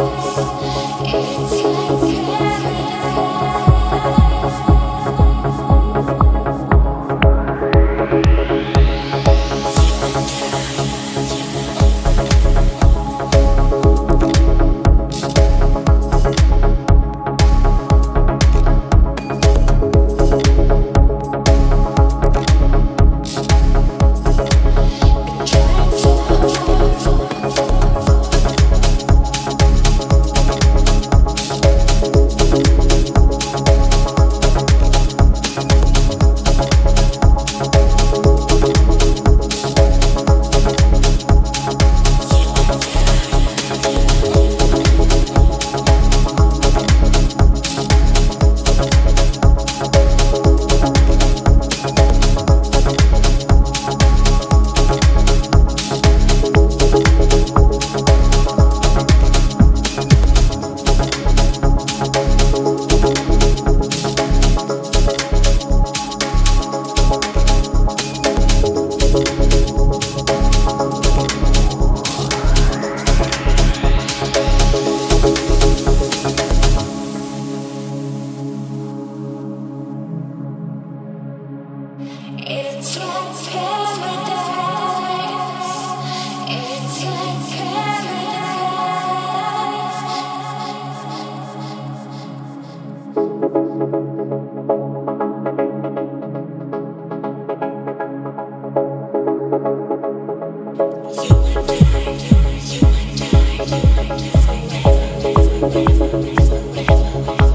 Oh. You and I, you and I, you and I, you and I, you and I, you and I, you and I, you and I.